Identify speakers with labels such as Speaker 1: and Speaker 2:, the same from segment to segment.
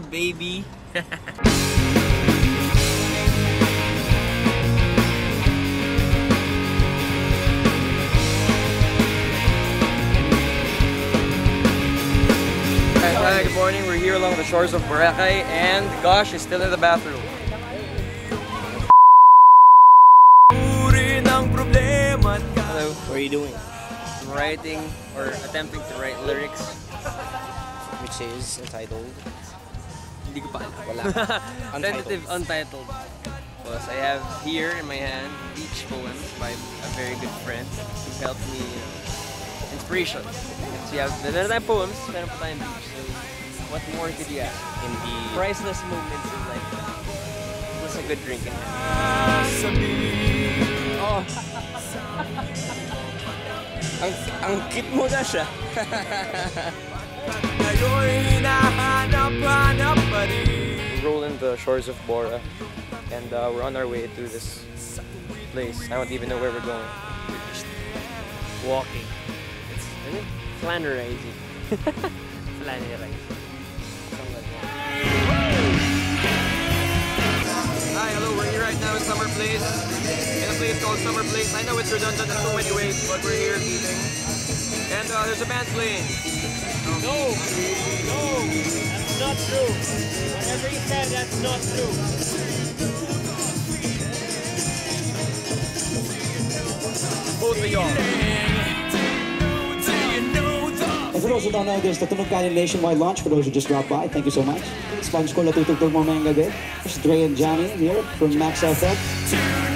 Speaker 1: Baby.
Speaker 2: Hi, good morning. We're here along the shores of Boracay and Gosh is still in the bathroom. Hello.
Speaker 3: What are you doing?
Speaker 2: I'm writing or attempting to write lyrics.
Speaker 3: Which is entitled
Speaker 2: Hindi ko pa alam.
Speaker 3: Wala.
Speaker 2: Tentative untitled. Because I have here in my hand beach poems by a very good friend who helped me uh, inspiration. So you have, meron tayong poems, meron pa tayong beach. So what more could you ask?
Speaker 3: in the
Speaker 2: Priceless moments in life. Plus a good drink in hand.
Speaker 3: Oh. ang ang cute mo na siya.
Speaker 2: We roll in the shores of Bora and uh, we're on our way to this place. I don't even know where we're going. We're just walking. It's ano? flannerizing. flannerizing. Something like that. Hi, hello. We're here right now in Summer Place. In a place called Summer Place. I know it's redundant in so many ways, but we're here eating. And uh, there's a band playing.
Speaker 4: No, no, that's not true. Whatever he said, that's not true.
Speaker 2: Both of y'all.
Speaker 5: And for those who don't know, this the Tunog Kalye Nationwide launch. For those who just dropped by, thank you so much. Sponge ko natutugtog mo ngayong gabi. There's Drei and Johnny here from Max FM.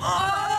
Speaker 5: 아!